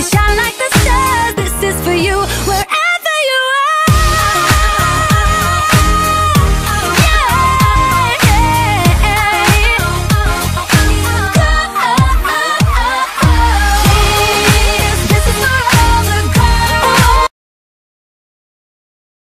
You shine like the stars, this is for you.